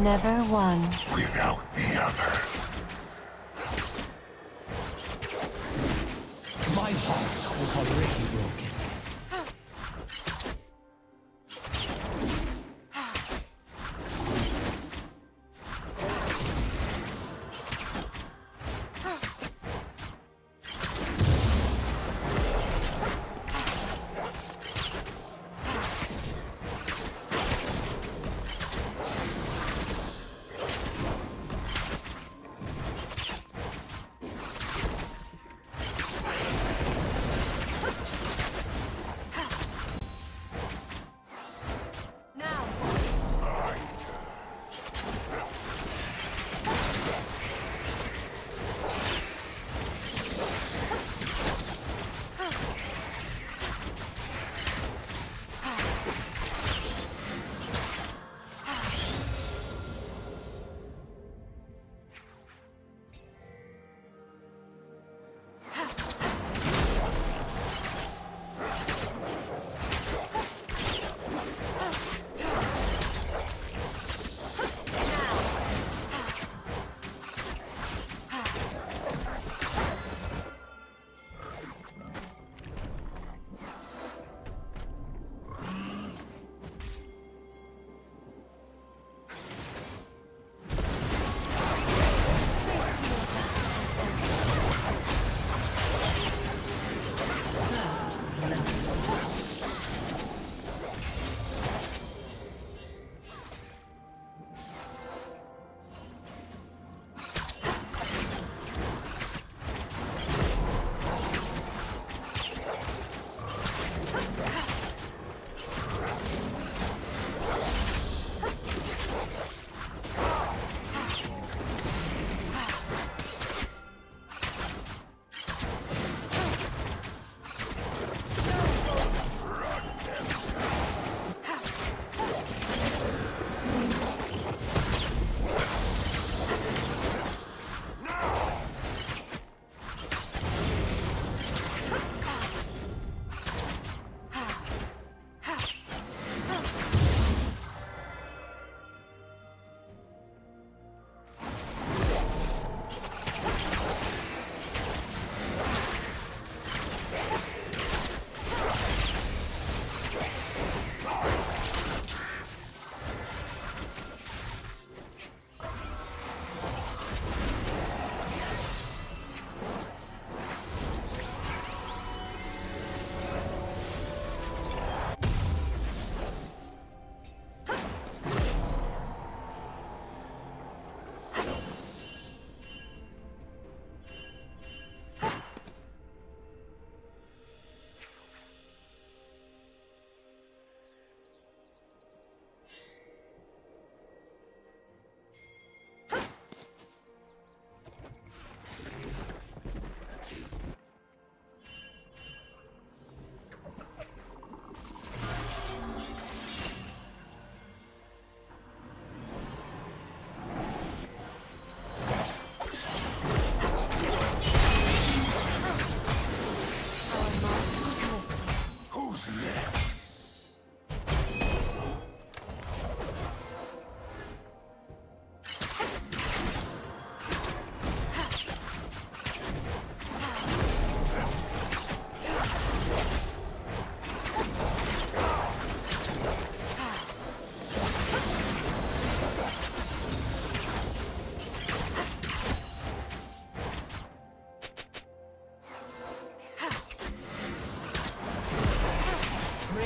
Never one. without the other. My heart was already broken.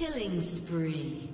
Killing spree.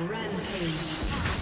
Rampage.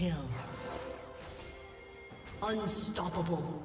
Kill. Unstoppable.